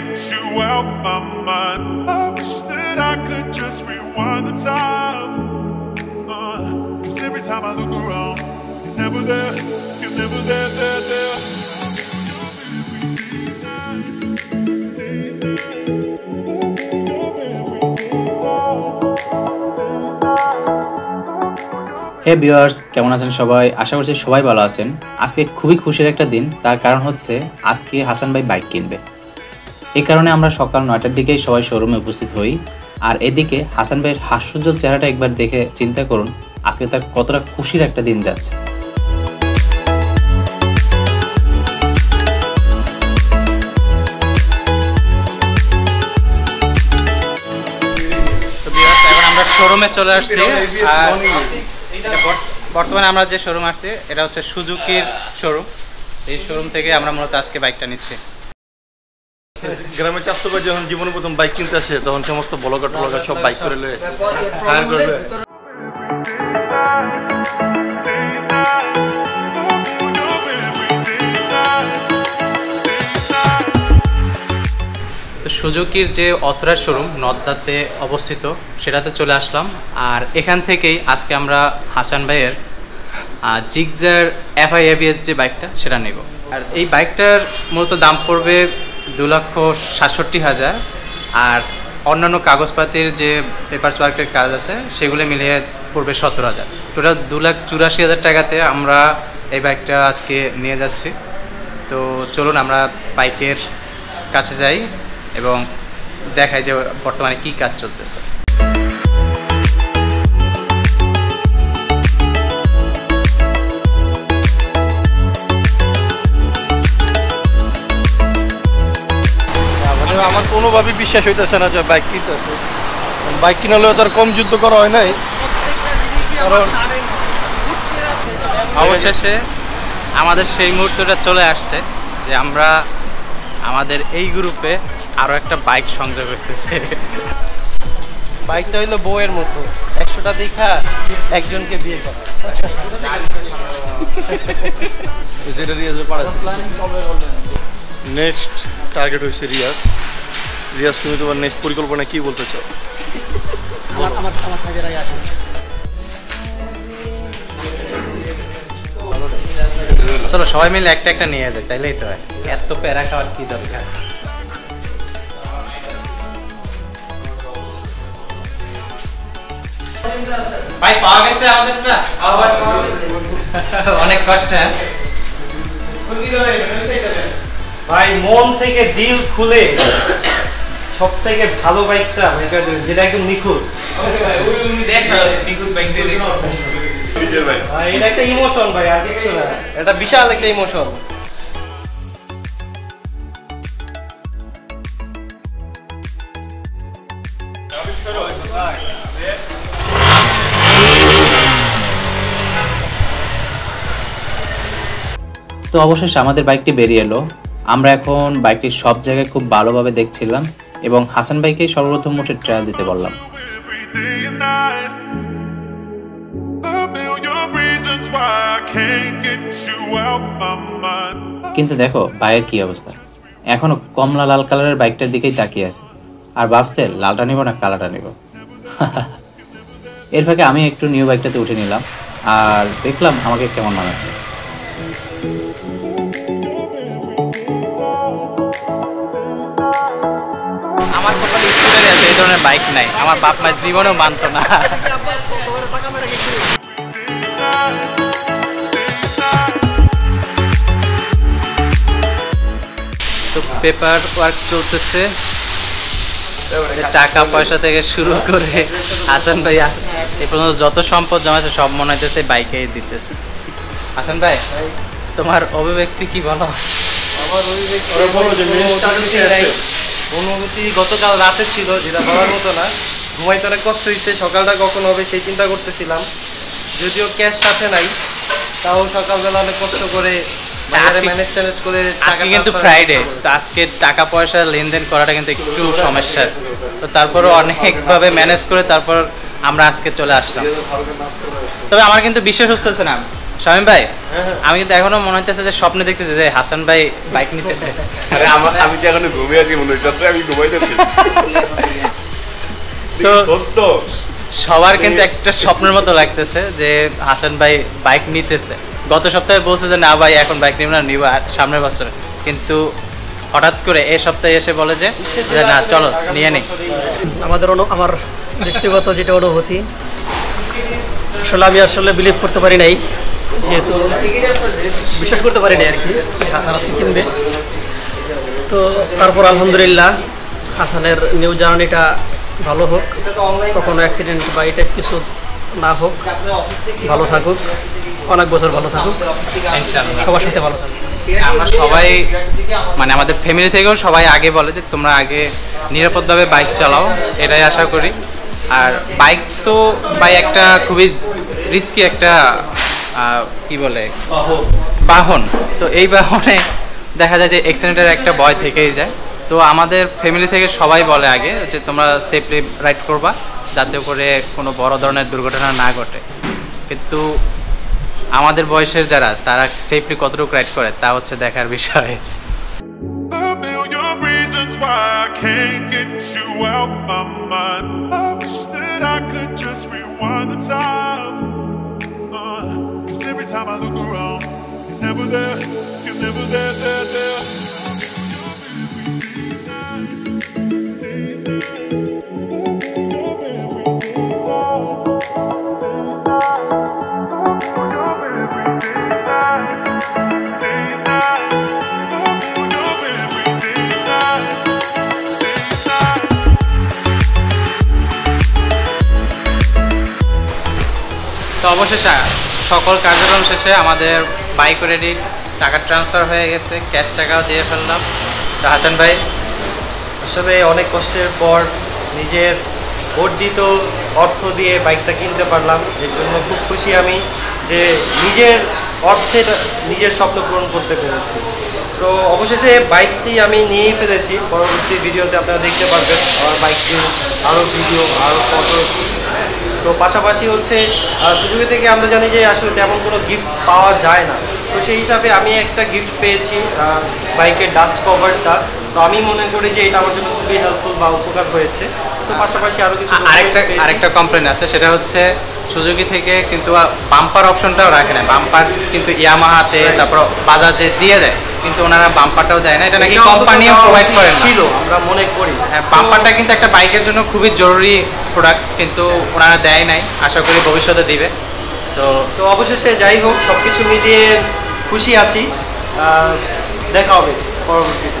get you out my mind. I wish that I could just rewind the time. Uh, Cause every time I look around, you're never there, you're never there, there, there. Hey viewers কেমন আছেন সবাই আশা করছি সবাই ভালো আছেন আজকে খুবই খুশির একটা দিন তার কারণ হচ্ছে আজকে হাসান ভাই বাইক কিনবে এই কারণে আমরা সকাল নয়টার দিকেই সবাই শোরুমে উপস্থিত হই। আর এদিকে হাসান ভাইয়ের হাস্যোজ্জ্বল চেহারাটা একবার দেখে চিন্তা করুন আজকে তার কতটা খুশির একটা দিন যাচ্ছে। শোরুমে চলে আসছি। আর বর্তমানে আমরা যে শোরুম আসছি এটা হচ্ছে সুজুকির শোরুম এই শোরুম থেকে আমরা মূলত আজকে বাইকটা নিচ্ছি। গ্রামে করে যখন জীবনে প্রথম বাইক কিনতে আসে, তখন সমস্ত ব্লগার টলগার সব বাইক করে লয়ে সুজুকির যে অথরার শোরুম নদ্দাতে অবস্থিত, সেটাতে চলে আসলাম। আর এখান থেকেই আজকে আমরা হাসান ভাইয়ের জিগজার এফআই এবিএস যে বাইকটা সেটা নেব। আর এই বাইকটার মূলত দাম পড়বে দু লক্ষ সাতষট্টি হাজার আর অন্যান্য কাগজপাতির যে পেপার ওয়ার্কের কাজ আছে, সেগুলো মিলিয়ে পড়বে সতেরো হাজার। টোটাল দু লাখ চুরাশি হাজার টাকাতে আমরা এই বাইকটা আজকে নিয়ে যাচ্ছি। তো চলুন আমরা বাইকের কাছে যাই এবং দেখাই যে বর্তমানে কি কাজ চলতেছে। কোনোভাবেই বিশ্বাস হইতেছে না যে বাইক কিনতে আছে বাইক কিনালেও তার কম যুদ্ধ করা হয় নাই। কারণ অবশেষে আমাদের সেই মুহূর্তটা চলে আসছে যে আমরা আমাদের এই গ্রুপে আরও একটা বাইক সংযোগ হইতেছে। বাইকটা হইল বউয়ের মতো। একশোটা দেখা একজনকে বিয়ে করা। নেক্সট টার্গেট হয়েছে রিয়াজ। রিয়াজ তুমি তোমার নেক্সট পরিকল্পনা কি বলতে চাও? আমার আমার আমার কাজের আগে আসে চলো সবাই মিলে একটা একটা নিয়ে যায় তাইলেই তো হয়। এত প্যারা খাওয়ার কি দরকার? ভাই পাওয়া গেছে আমাদেরটা? অনেক কষ্ট হ্যাঁ? ভাই মন থেকে দিল খুলে। সব থেকে ভালো বাইকটা যেটা একদম নিখুঁত। এটা একটা ইমোশন ভাই আর কিছু না। এটা বিশাল একটা ইমোশন। তো অবশেষে আমাদের বাইকটি বেরিয়ে এলো। আমরা এখন বাইকটি সব জায়গায় খুব ভালোভাবে দেখছিলাম। এবং হাসান ভাইকে সর্বপ্রথম মোটে ট্রায়াল দিতে বললাম. কিন্তু দেখো, ভাইয়ের কি অবস্থা? এখনও কমলা লাল কালারের বাইকটার দিকেই তাকিয়ে আছে। আর ভাবছে, লালটা নিব না কালারটা নিব? এর ফাঁকে আমি একটু নিউ বাইকটাতে উঠে নিলাম, আর দেখলাম আমাকে কেমন মানাচ্ছে। ধরনের বাইক নাই। আমার বাপ মা জীবনেও মানতো না। তো পেপার ওয়ার্ক চলতেছে। টাকা পয়সা থেকে শুরু করে হাসান ভাই এ পর্যন্ত যত সম্পদ জমাছে সব মনে হইতেছে বাইকে দিতেছে। হাসান ভাই, তোমার অভিব্যক্তি কি বলো? আমার ওই অনুভূতি গতকাল রাতে ছিল যেটা বলার মতো না। ঘুমাইতে অনেক কষ্ট হচ্ছে সকালটা কখন হবে সেই চিন্তা করতেছিলাম। যদিও ক্যাশ সাথে নাই তাও সকালবেলা অনেক কষ্ট করে আজকে- কিন্তু ফ্রাইডে তো আজকে টাকা পয়সা লেনদেন করাটা কিন্তু একটু সমস্যা তো তারপরে অনেকভাবে ম্যানেজ করে তারপর আমরা আজকে চলে আসলাম। তবে আমার কিন্তু বিশ্বাস হচ্ছে না। শামীম ভাই হ্যাঁ, আমি কিন্তু এখনও মনে হইতেছে যে স্বপ্নে দেখতেছি যে হাসান ভাই বাইক নিতেছে। আরে আমার আমি যে এখন ঘুমিয়ে আছি মনে হচ্ছে আমি ঘুমাইতেছি। তো সত্য সবার কিন্তু একটা স্বপ্নের মতো লাগতেছে যে হাসান ভাই বাইক নিতেছে। গত সপ্তাহে বলছে যে না ভাই এখন বাইক নিব না নিব আর সামনের বছরে। কিন্তু হঠাৎ করে এই সপ্তাহে এসে বলে যে যে না চলো নিয়ে নেই আমাদের অনু- আমার ব্যক্তিগত যেটা অনুভূতি আসলে আমি আসলে বিলিভ করতে পারি নাই। যেহেতু বিশ্বাস করতে পারিনি আর কি যে হাসান আজকে কিনবে। তো তারপর আলহামদুলিল্লাহ হাসানের নিউ জার্নিটা ভালো হোক কখনো অ্যাক্সিডেন্ট বা এই টাইপ কিছু না হোক ভালো থাকুক অনেক বছর ভালো থাকুক। সবার সাথে ভালো থাকুক। আমরা সবাই মানে আমাদের ফ্যামিলি থেকেও সবাই আগে বলে যে তোমরা আগে নিরাপদভাবে বাইক চালাও এটাই আশা করি। আর বাইক তো ভাই একটা খুবই রিস্কি একটা কি বলে? বাহন। তো এই বাহনে দেখা যায় যে অ্যাক্সিডেন্টের একটা ভয় থেকেই যায়। তো আমাদের ফ্যামিলি থেকে সবাই বলে আগে যে তোমরা সেফলি রাইড করবা যাতে করে কোনো বড় ধরনের দুর্ঘটনা না ঘটে। কিন্তু আমাদের বয়সের যারা তারা সেফলি কতটুকু রাইড করে তা হচ্ছে দেখার বিষয়। A million reasons why I can't get you out my mind. I wish that I could just rewind the time. Time I look around, you're never there, you're never there, there, there. সকল কার্যক্রম শেষে আমাদের bike ready টাকা transfer হয়ে গেছে cash টাকাও দিয়ে ফেললাম। তো হাসান ভাই, আসলে অনেক কষ্টের পর নিজের অর্জিত অর্থ দিয়ে বাইকটা কিনতে পারলাম, এর জন্য খুব খুশি আমি যে নিজের অর্থে নিজের স্বপ্ন পূরণ করতে পেরেছি। তো অবশেষে বাইকটি আমি নিয়েই ফেলেছি, পরবর্তী ভিডিওতে আপনারা দেখতে পারবেন, আমার বাইকটির আরও ভিডিও আরও ফটো তো পাশাপাশি হচ্ছে সুযোগে থেকে আমরা জানি যে আসলে তেমন কোনো গিফট পাওয়া যায় না। তো সেই হিসাবে আমি একটা গিফট পেয়েছি বাইকের ডাস্ট কভারটা তো আমি মনে করি যে এটা আমার জন্য খুবই হেল্পফুল বা উপকার হয়েছে। তো পাশাপাশি আরও কিছু আরেকটা আরেকটা কমপ্লেন আছে সেটা হচ্ছে সুজুকি থেকে কিন্তু বাম্পার অপশনটাও রাখে না বাম্পার কিন্তু ইয়ামাহাতে তারপর বাজাজে দিয়ে দেয়। কিন্তু ওনারা বাম্পারটাও দেয় না। এটা নাকি কোম্পানিও প্রোভাইড করে না। ছিল আমরা মনে করি। হ্যাঁ বাম্পারটা কিন্তু একটা বাইকের জন্য খুবই জরুরি প্রোডাক্ট কিন্তু ওনারা দেয় নাই। আশা করি ভবিষ্যতে দিবে। তো তো অবশেষে যাই হোক সব কিছু মিলিয়ে খুশি আছি। দেখা হবে পরবর্তীতে।